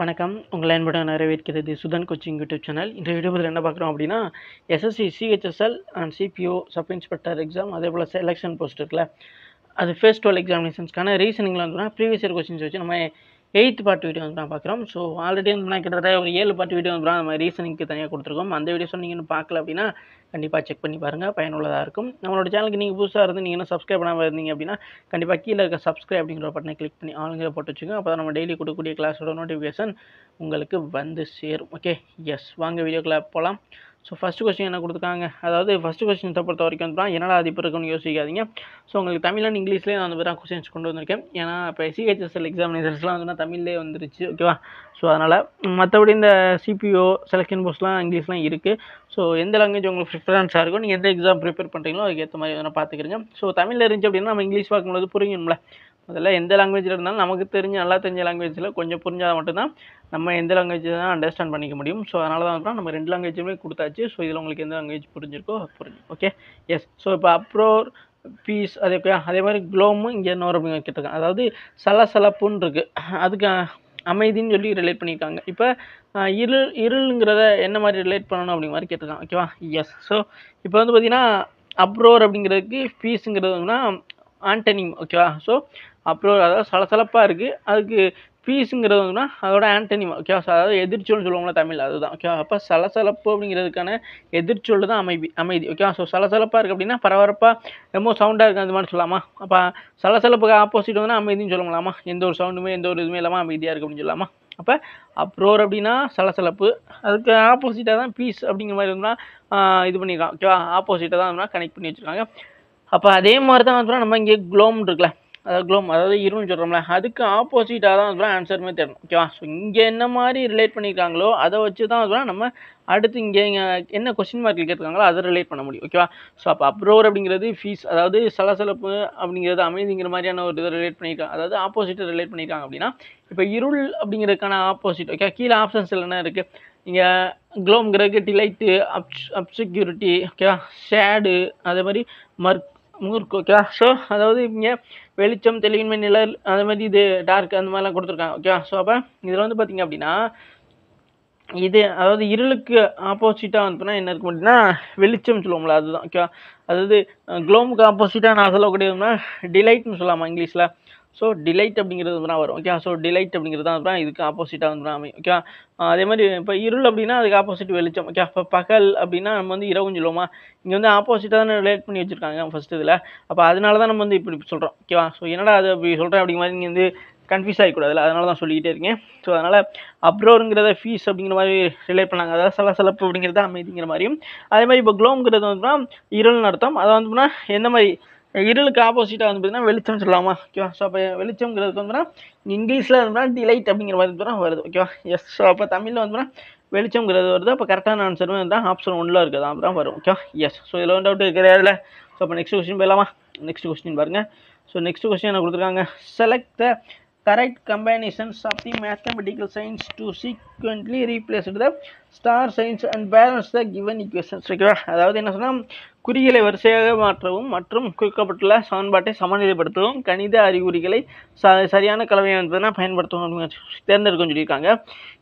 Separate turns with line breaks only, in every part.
வணக்கம். உங்கள் அன்புடன் நிறைவேற்கிறது சுதன் கோச்சிங் யூடியூப் சேனல். இந்த வீடியோவில் என்ன பார்க்குறோம் அப்படின்னா SSC CHSL and CPO sub inspector exam அதே போல் செலெக்ஷன் போஸ்ட் இருக்குல்ல. அது ஃபேஸ் டுவெல் எக்ஸாமினேஷன்ஸ்க்கான ரீசனிங்கில் வந்து ப்ரீவியஸ் இயர் கொஸ்டின்ஸ் வச்சு நம்ம எயித்து பார்ட் வீடியோ வந்து நான் பார்க்குறோம். ஸோ ஆல்ரெடி வந்து நான் கிட்டத்தட்ட ஒரு ஏழு பார்ட் வீடியோ வந்து நம்ம ரீசனிங்க்கு தனியாக கொடுத்துருக்கோம். அந்த வீடியோஸ் நீங்கள் பார்க்கல அப்படின்னா கண்டிப்பாக செக் பண்ணி பாருங்கள் பயனுள்ளதாக இருக்கும். நம்மளோட சேனலுக்கு நீங்கள் புதுசாக இருந்து நீங்கள் இன்னும் சப்ஸ்கிரைப் பண்ணாமல் இருந்தீங்க அப்படின்னா கண்டிப்பாக கீழே இருக்க சப்ஸ்கிரைப் அப்படிங்கிற பட்டனை கிளிக் பண்ணி ஆளுங்கிற போட்டு வச்சுக்கோங்க. அப்போ தான் நம்ம டெய்லி கொடுக்கக்கூடிய கிளாஸோட நோட்டிஃபிகேஷன் உங்களுக்கு வந்து சேரும். ஓகே எஸ் வாங்க வீடியோக்குள்ளே போகலாம் ஸோ ஃபஸ்ட்டு கொஸ்டின் என்ன கொடுத்துருக்காங்க? அதாவது ஃபஸ்ட்டு கொஸ்டின் பொறுத்த வரைக்கும் வந்து என்னடா அது இப்போ இருக்குன்னு யோசிக்காதீங்க. ஸோ உங்களுக்கு தமிழ் அண்ட் இங்கிலீஷ்லேயே நான் வந்து கொஸ்டின்ஸ் கொண்டு வந்திருக்கேன். ஏன்னா இப்போ சிஹெச்எஸ்எல் எக்ஸாமினேஷன்ஸ்லாம் வந்து தமிழ்லேயே வந்துருச்சு ஓகேவா ஸோ அதனால் மற்றபடி இந்த சிபிஓ செலெக்ஷன் போஸ்ட்லாம் இங்கிலீஷ்லாம் இருக்குது ஸோ எந்த லாங்குவேஜ் உங்களுக்கு ப்ரிஃபரன்ஸாக இருக்கும் நீங்கள் எந்த எக்ஸாம் ப்ரிப்பேர் பண்ணுறீங்களோ அதுக்கு ஏற்ற மாதிரி வேணால் பார்த்துக்கிறீங்க ஸோ தமிழில் இருந்துச்சு அப்படின்னா நம்ம இங்கிலீஷ் பார்க்கும்போது புரியும்ல முதல்ல எந்த லாங்குவேஜில் இருந்தாலும் நமக்கு தெரிஞ்ச நல்லா தெரிஞ்ச லாங்குவேஜில் கொஞ்சம் புரிஞ்சால் மட்டும்தான் நம்ம எந்த லாங்குவேஜ் தான் அண்டர்ஸ்டாண்ட் பண்ணிக்க முடியும். ஸோ அதனால தான் அப்புறம் நம்ம ரெண்டு லாங்குவேஜுமே கொடுத்தாச்சு. ஸோ இதில் உங்களுக்கு எந்த லாங்குவேஜ் புரிஞ்சிருக்கோ புரிஞ்சு ஓகே எஸ் ஸோ இப்போ அப்ரோர் பீஸ் அதே அதே மாதிரி க்ளோமும் இங்கே இன்னொரு கேட்டிருக்காங்க. அதாவது சலசலப்புன்னு இருக்குது அதுக்கு அமைதின்னு சொல்லி ரிலேட் பண்ணியிருக்காங்க. இப்போ இருள் இருளுங்கிறத என்ன மாதிரி ரிலேட் பண்ணணும் அப்படிங்கிற மாதிரி கேட்டிருக்காங்க. ஓகேவா எஸ் ஸோ இப்போ வந்து பார்த்திங்கன்னா அப்ரோர் அப்படிங்கிறதுக்கு ஃபீஸுங்கிறதுனா வந்துன்னா ஆண்டனிம் ஓகேவா ஸோ அப்புறம் அதாவது சலசலப்பாக இருக்குது அதுக்கு ஃபீஸுங்கிறது வந்துன்னா அதோட ஆண்டனிம் ஓகேவா ஸோ அதாவது எதிர்ச்சொல்னு சொல்லுவாங்களா தமிழ் அதுதான் ஓகேவா அப்போ சலசலப்பு அப்படிங்கிறதுக்கான எதிர்ச்சொல் தான் அமைதி அமைதி ஓகேவா ஸோ சலசலப்பாக இருக்குது அப்படின்னா பரபரப்பாக ரொம்ப சவுண்டாக இருக்குது அந்த மாதிரி சொல்லலாமா? அப்போ சலசலப்புக்கு ஆப்போசிட் வந்து அமைதின்னு சொல்லலாமா எந்த ஒரு சவுண்டுமே எந்த ஒரு இதுவுமே இல்லாமல் அமைதியாக இருக்குது அப்படின்னு சொல்லலாமா? அப்போ அப்ரோர் அப்படின்னா சலசலப்பு அதுக்கு ஆப்போசிட்டாக தான் பீஸ் அப்படிங்கிற மாதிரி இருந்தால் இது பண்ணியிருக்கான் ஓகேவா ஆப்போசிட்டாக தான் கனெக்ட் பண்ணி வச்சுருக்காங்க. அப்போ அதே மாதிரி தான் வந்து நம்ம இங்கே க்ளோம் இருக்குல்ல அதாவது க்ளோம் அதாவது இருன்னு சொல்கிறோம்ல அதுக்கு ஆப்போசிட்டாக தான் வந்து ஆன்சருமே தெரியணும் ஓகேவா ஸோ இங்கே என்ன மாதிரி ரிலேட் பண்ணியிருக்காங்களோ அதை வச்சு தான் வந்து நம்ம அடுத்து இங்கே இங்கே என்ன கொஸ்டின் மார்க் கேட்டிருக்காங்களோ அதை ரிலேட் பண்ண முடியும். ஓகேவா ஸோ அப்போ அப்ரோர் அப்படிங்கிறது ஃபீஸ் அதாவது சலசலப்பு அப்படிங்கிறது அமைதிங்கிற மாதிரியான ஒரு இதை ரிலேட் பண்ணியிருக்காங்க அதாவது ஆப்போசிட்டை ரிலேட் பண்ணியிருக்காங்க அப்படின்னா இப்போ இருள் அப்படிங்கிறதுக்கான ஆப்போசிட் ஓகே கீழே ஆப்ஷன்ஸ் என்ன இருக்குது இங்கே க்ளோம்ங்கிறதுக்கு டிலைட்டு அப்ஸ் அப்செக்யூரிட்டி ஓகேவா ஷேடு அதே மாதிரி மர்க் மூர்க் ஓகேவா ஸோ அதாவது இங்கே வெளிச்சம் தெளிவின்மை நிழல் அது மாதிரி இது டார்க் அந்த மாதிரிலாம் கொடுத்துருக்காங்க ஓகேவா ஸோ அப்போ இதில் வந்து பார்த்திங்க அப்படின்னா இது அதாவது இருளுக்கு ஆப்போசிட்டாக வந்துன்னா என்ன இருக்கும் அப்படின்னா வெளிச்சம் சொல்லுவோம்ல அதுதான் ஓகேவா அதாவது க்ளோமுக்கு ஆப்போசிட்டாக நான் சொல்லக்கூடியதுன்னா டிலைட்னு சொல்லலாமா இங்கிலீஷில்? ஸோ டிலைட் அப்படிங்கிறது வந்து வரும். ஓகே ஸோ டிலைட் அப்படிங்கிறது தான் அப்புறம் இதுக்கு ஆப்போசிட்டாக வந்து அமையும். ஓகே அதே மாதிரி இப்போ இருள் அப்படின்னா அதுக்கு ஆப்போசிட் வெளிச்சம். ஓகே இப்போ பகல் அப்படின்னா நம்ம வந்து இரவுன்னு சொல்லுவோமா? இங்கே வந்து ஆப்போசிட்டாக தானே ரிலேட் பண்ணி வச்சுருக்காங்க ஃபஸ்ட் இதில். அப்போ அதனால தான் நம்ம வந்து இப்படி சொல்கிறோம் ஓகேவா ஸோ என்னடா அது அப்படி சொல்கிறேன் அப்படிங்கிற மாதிரி நீங்கள் வந்து கன்ஃபியூஸ் ஆகிக்கூடாதுல அதனால தான் சொல்லிக்கிட்டே இருக்கேன் ஸோ அதனால் அப்ரோருங்கிறத ஃபீஸ் அப்படிங்கிற மாதிரி ரிலேட் பண்ணாங்க. அதாவது சலசலப்பு அப்படிங்கிறது அமைதிங்கிற மாதிரியும். அதே மாதிரி இப்போ க்ளோம்ங்கிறது வந்துன்னா இருள்னு அர்த்தம். அதை வந்துன்னா எந்த மாதிரி இருளுக்கு ஆப்போசிட்டாக வந்து பார்த்தீங்கன்னா வெளிச்சம் சொல்லலாமா? ஓகேவா ஸோ அப்போ வெளிச்சம்ங்கிறதுக்கு வந்து இங்கிலீஷில் வந்து டிலைட் அப்படிங்கிற மாதிரி வந்து வருது. ஓகேவா எஸ் ஸோ அப்போ தமிழில் வந்து வெளிச்சம்ங்கிறது வருது. அப்போ கரெக்டான ஆன்சர் வந்து ஆப்ஷன் ஒன்றில் இருக்குது? தான் வரும். ஓகேவா எஸ் ஸோ இதில் வந்து டவுட் இருக்கிற இதில்? ஸோ அப்போ நெக்ஸ்ட் கொஸ்டின் போயிடலாமா? நெக்ஸ்ட் கொஸ்டின் பாருங்கள் ஸோ நெக்ஸ்ட் கொஸ்டின் என்ன கொடுத்துருக்காங்க? Select the correct combinations of the mathematical signs to sequentially replace the star signs and balance the given equations ஓகேவா அதாவது என்ன சொன்னால் குறிகளை வரிசையாக மாற்றவும் மற்றும் குறிக்கப்பட்டுள்ள சமன்பாட்டை சமநிலைப்படுத்தவும் கணித அறிகுறிகளை ச சரியான கலவையை வந்து பயன்படுத்தவும் தேர்ந்தெடுக்கும் சொல்லியிருக்காங்க.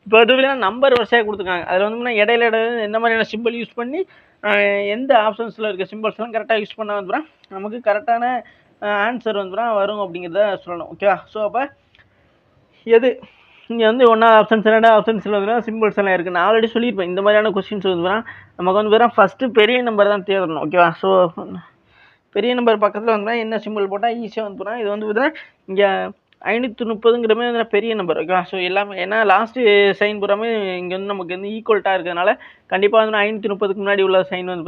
இப்போ அது நம்பர் வரிசையாக கொடுத்துருக்காங்க. அதில் வந்து இடையில இடையில எந்த மாதிரியான சிம்பிள் யூஸ் பண்ணி எந்த ஆப்ஷன்ஸில் இருக்க சிம்பிள்ஸ்லாம் கரெக்டாக யூஸ் பண்ண வந்து நமக்கு கரெக்டான ஆன்சர் வந்து வரும் அப்படிங்கிறத சொல்லணும் ஓகேவா ஸோ அப்போ எது? இங்கே வந்து ஒன்றா ஆப்ஷன்ஸ் ரெண்டாவது ஆப்ஷன்ஸில் வந்து சிம்பிள்ஸ் எல்லாம் இருக்குது நான் ஆல்ரெடி சொல்லியிருப்பேன். இந்த மாதிரியான கொஸ்டின்ஸ் வந்து நமக்கு வந்து வேறு ஃபஸ்ட்டு பெரிய நம்பர் தான் தேடணும் ஓகேவா ஸோ பெரிய நம்பர் பக்கத்தில் வந்து என்ன சிம்பிள் போட்டால் ஈஸியாக வந்து போனால் இது வந்து பார்த்தீங்கன்னா இங்கே ஐநூற்றி முப்பதுங்கிற மாதிரி வந்து பெரிய நம்பர் ஓகேவா ஸோ எல்லாமே ஏன்னா லாஸ்ட்டு சைன் பூராமே இங்கே வந்து நமக்கு வந்து ஈக்குவல்ட்டாக இருக்கிறதுனால கண்டிப்பாக வந்து ஐநூற்றி முப்பதுக்கு முன்னாடி உள்ள சைன் வந்து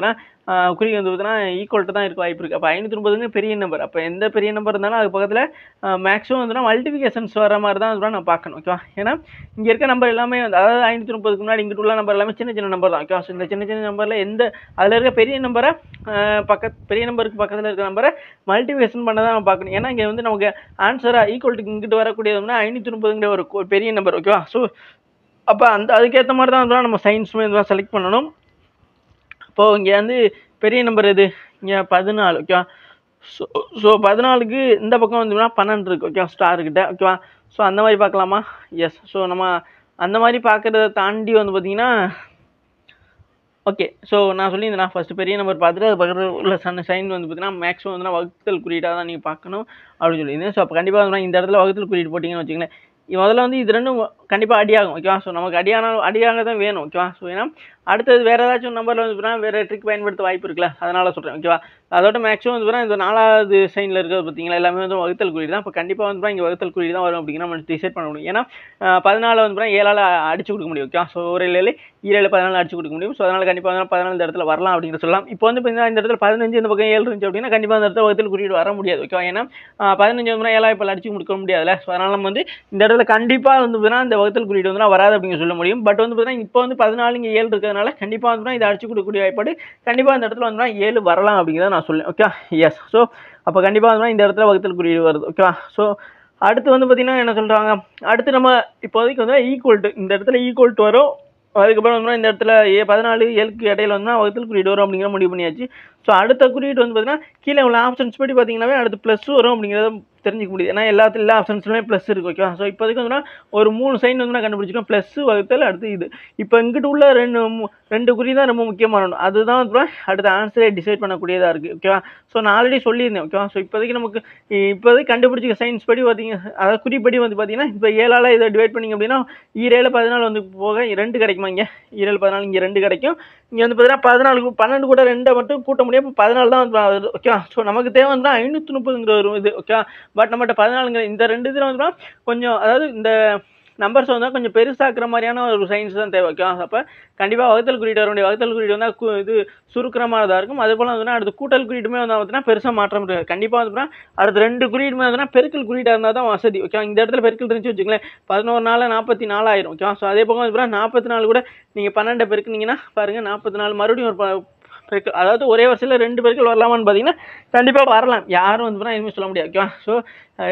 பார்த்தீங்கன்னா வந்து பார்த்தீங்கன்னா ஈக்குவல்ட்டு தான் இருக்க வாய்ப்பு இருக்குது அப்போ ஐநூற்றி ஐம்பதுங்க பெரிய நம்பர் அப்போ எந்த பெரிய நம்பர் இருந்தாலும் அது பக்கத்தில் மேக்ஸிமம் வந்துன்னா மல்டிஃபிகேஷன்ஸ் வர மாதிரி தான் வந்து நான் பார்க்கணும் ஓகேவா ஏன்னா இங்கே இருக்க நம்பர் எல்லாமே வந்து அதாவது ஐநூற்றி முப்பதுக்கு முன்னாடி இங்கிட்டு உள்ள நம்பர் எல்லாமே சின்ன சின்ன நம்பர் தான் ஓகேவா ஸோ இந்த சின்ன சின்ன நம்பரில் எந்த அதில் இருக்க பெரிய நம்பரை பக்கத் பெரிய நம்பருக்கு பக்கத்தில் இருக்க நம்பரை மல்டிஃபிகேஷன் பண்ண தான் நம்ம பார்க்கணும். ஏன்னா இங்கே வந்து நமக்கு ஆன்சராக ஈக்குவல்ட்டுக்கு இங்கிட்டு வரக்கூடியதுனா ஐநூற்றி முப்பதுங்கிற ஒரு பெரிய நம்பர் ஓகேவா ஸோ அப்போ அந்த அதுக்கேற்ற மாதிரி தான் நம்ம சயின்ஸுமே இதெல்லாம் செலக்ட் பண்ணணும். இப்போது இங்கே வந்து பெரிய நம்பர் எது? இங்கே பதினாலு ஓகேவா ஸோ ஸோ பதினாலுக்கு இந்த பக்கம் வந்தோம்னா பன்னெண்டு இருக்குது ஓகேவா ஸ்டார்கிட்ட ஓகேவா ஸோ அந்த மாதிரி பார்க்கலாமா? எஸ் ஸோ நம்ம அந்த மாதிரி பார்க்குறத தாண்டி வந்து பார்த்தீங்கன்னா ஓகே ஸோ நான் சொல்லியிருந்தேன் ஃபஸ்ட்டு பெரிய நம்பர் பார்த்துட்டு அது பக்கத்தில் உள்ள சன் சைன் வந்து பார்த்தீங்கன்னா மேக்ஸிமம் வந்து வகுத்தல் குறியீடாக தான் நீங்கள் பார்க்கணும் அப்படின்னு சொல்லியிருந்தேன். ஸோ அப்போ கண்டிப்பாக வந்து இந்த இடத்துல வகுத்தல் குறியீடு போட்டிங்கன்னு வச்சுக்கோங்களேன். முதல்ல வந்து இது ரெண்டும் கண்டிப்பாக அடியாகும் ஓகேவா ஸோ நமக்கு அடியானாலும் அடியாக தான் வேணும் ஓகேவா ஸோ ஏன்னா அடுத்தது வேறு ஏதாச்சும் நம்பரில் வந்து வேறு ட்ரிக் பயன்படுத்த வாய்ப்பு இருக்குல்ல? அதனால் சொல்கிறேன் ஓகேவா அதோட மேக்ஸிமம் வந்து இந்த நாலாவது சைனில் இருக்கிறது பார்த்தீங்களா எல்லாமே வந்து வகுத்தல் குறியீடு தான். இப்போ கண்டிப்பாக வந்து இங்கே வகுத்தல் குறியீடு தான் வரும் அப்படிங்கிற நம்ம டிசைட் பண்ண முடியும். ஏன்னா பதினாலு வந்து ஏழால் அடிச்சு கொடுக்க முடியும் ஓகேவா ஸோ ஒரு ஏழு ஈரேழு பதினாலு அடிச்சு கொடுக்க முடியும். ஸோ அதனால் கண்டிப்பாக வந்து பதினாலு இந்த இடத்துல வரலாம் அப்படிங்கிற சொல்லலாம். இப்போ வந்து பார்த்தீங்கன்னா இந்த இடத்துல பதினஞ்சு இந்த பக்கம் ஏழு இருந்துச்சு அப்படின்னா கண்டிப்பாக அந்த இடத்துல வகுத்தல் குறியீடு வர முடியாது ஓகேவா ஏன்னா பதினஞ்சு வந்து ஏழாயிரம் இப்போ அடிச்சு கொடுக்க முடியாதுல்ல? ஸோ அதனால் நம்ம வந்து இந்த இடத்துல கண்டிப்பாக வந்து இந்த வகுத்தல் குறியீடு வந்து வராது அப்படிங்க சொல்ல முடியும். பட் வந்து பார்த்தீங்கன்னா இப்போ வந்து பதினாலு இங்கே ஏழு இருக்கிறதுனால கண்டிப்பாக வந்து இதை அடிச்சு கொடுக்கக்கூடிய வாய்ப்பாடு கண்டிப்பாக அந்த இடத்துல வந்து ஏழு வரலாம் அப்படிங்கிறத நான் சொல்லுவேன் ஓகே எஸ் ஸோ அப்போ கண்டிப்பாக வந்து இந்த இடத்துல வகுத்தல் குறியீடு வருது. ஓகேவா ஸோ அடுத்து வந்து பார்த்தீங்கன்னா என்ன சொல்கிறாங்க அடுத்து நம்ம இப்போதைக்கு வந்து ஈக்குவல் டு இந்த இடத்துல ஈக்குவல் டு வரும். அதுக்கப்புறம் வந்து இந்த இடத்துல ஏ பதினாலு ஏழுக்கு இடையில வந்து வகுத்தல் குறியீடு வரும் அப்படிங்கிற முடிவு பண்ணியாச்சு. ஸோ அடுத்த குறியீடு வந்து பார்த்தீங்கன்னா கீழே உள்ள ஆப்ஷன்ஸ் படி பார்த்தீங்கன்னாவே அடுத்து ப்ளஸ் வரும் அப்படிங்கிறத தெரிஞ்சிக்க முடியுது. ஏன்னா எல்லாத்துல எல்லா ஆப்ஷன்ஸ்லுமே ப்ளஸ் இருக்கு ஓகேவா ஸோ இப்போதைக்கு வந்து ஒரு மூணு சைன் வந்து நான் கண்டுபிடிச்சிருக்கோம் ப்ளஸ் வகுத்தல் அடுத்து இது. இப்போ இங்கிட்ட உள்ள ரெண்டு மூ- ரெண்டு குறி தான் ரொம்ப முக்கியமானது அதுதான் வந்து அடுத்த ஆன்சரே டிசைட் பண்ணக்கூடியதாக இருக்குது ஓகேவா ஸோ நான் ஆல்ரெடி சொல்லியிருந்தேன் ஓகேவா ஸோ இப்போதைக்கு நமக்கு இப்போதைக்கு கண்டுபிடிச்சிக்க சயின்ஸ் படி பார்த்தீங்க அதாவது குறிப்படி வந்து பார்த்தீங்கன்னா இப்போ ஏழால் இதை டிவைட் பண்ணிங்க அப்படின்னா ஈரேழு பதினாலு வந்து போக ரெண்டு கிடைக்குமா இங்கே? ஈரேழு பதினாலு இங்கே ரெண்டு கிடைக்கும். இங்கே வந்து பார்த்தீங்கன்னா பதினாலு பன்னெண்டு கூட ரெண்டை மட்டும் கூட்ட முடியும். இப்போ பதினாலு தான் வந்து வருது ஓகேவா ஸோ நமக்கு தேவை வந்து ஐநூற்றி முப்பதுங்கிற ஒரு இது ஓகேவா பட் நம்மகிட்ட பதினாலுங்கிற இந்த ரெண்டு இதில் வந்து கொஞ்சம் அதாவது இந்த நம்பர்ஸ் வந்து கொஞ்சம் பெருசாக்குற மாதிரியான ஒரு சயின்ஸ் தான் தேவை. ஓகேவா? அப்போ கண்டிப்பாக வகுத்தல் குறியீடு வர வேண்டிய வகுத்தல் குறியீடு வந்து கு- இது சுருக்கமானதாக இருக்கும். அதே போல் வந்து அடுத்து கூட்டல் குறியீடுமே வந்து பார்த்தீங்கன்னா பெருசாக மாற்றம் இருக்காது கண்டிப்பாக வந்து பார்த்தீங்கன்னா அடுத்து ரெண்டு குறியீடுமே வந்துன்னா பெருக்கல் குறியீடாக இருந்தால் தான் வசதி. ஓகேவா? இந்த இடத்துல பெருக்கல் இருந்துச்சு வச்சுங்களேன் பதினோரு நாள் நாற்பத்தி நாலாயிரம். ஓகேவா? ஸோ அதே போக வந்து நாற்பத்தி நாலு கூட நீங்கள் பன்னெண்டை பெருக்குனீங்கன்னா பாருங்கள் நாற்பத்தி நாலு மறுபடியும் ஒரு அதாவது ஒரே வருஷத்தில் ரெண்டு பெருக்கல் வரலாமான்னு பார்த்தீங்கன்னா கண்டிப்பாக வரலாம். யாரும் வந்து எதுவுமே சொல்ல முடியாது ஓகேவா ஸோ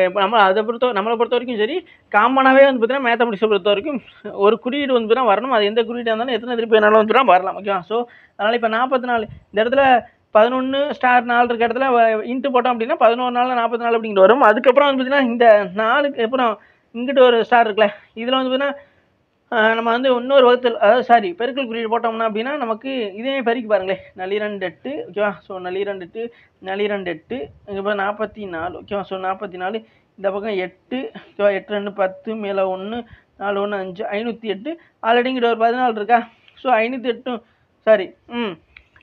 இப்போ நம்ம அதை பொறுத்த நம்மளை பொறுத்த வரைக்கும் சரி காமனாகவே வந்து பார்த்தீங்கன்னா மேத்தமெட்டிக்ஸை பொறுத்த வரைக்கும் ஒரு குறியீடு வந்து பார்த்தீங்கன்னா வரணும். அது எந்த குறியீடாக இருந்தாலும் எத்தனை திருப்பி வேணாலும் வந்து வரலாம் ஓகேவா ஸோ அதனால் இப்போ நாற்பத்தி நாலு இந்த இடத்துல பதினொன்று ஸ்டார் நாலு இருக்க இடத்துல இன்ட்டு போட்டோம் அப்படின்னா பதினோரு நாள் நாற்பத்தி நாலு அப்படிங்கிட்டு வரும். அதுக்கப்புறம் வந்து பார்த்தீங்கன்னா இந்த நாலுக்கு அப்புறம் இங்கிட்டு ஒரு ஸ்டார் இருக்குல்ல இதில் வந்து பார்த்தீங்கன்னா நம்ம வந்து இன்னொரு வகுத்தல் அதாவது சாரி பெருக்கல் குறியீடு போட்டோம்னா அப்படின்னா நமக்கு இதே பெருக்கி பாருங்களேன். நளிரண்டு எட்டு ஓகேவா ஸோ நளிரண்டு எட்டு நளிரண்டு எட்டு இப்போ நாற்பத்தி நாலு ஓகேவா ஸோ நாற்பத்தி நாலு இந்த பக்கம் எட்டு ஓகேவா எட்டு ரெண்டு பத்து மேலே ஒன்று நாலு ஒன்று அஞ்சு ஐநூற்றி எட்டு. ஆல்ரெடி இங்கிட்ட ஒரு பதினாலு இருக்கா? ஸோ ஐநூற்றி எட்டும் சாரி ம்.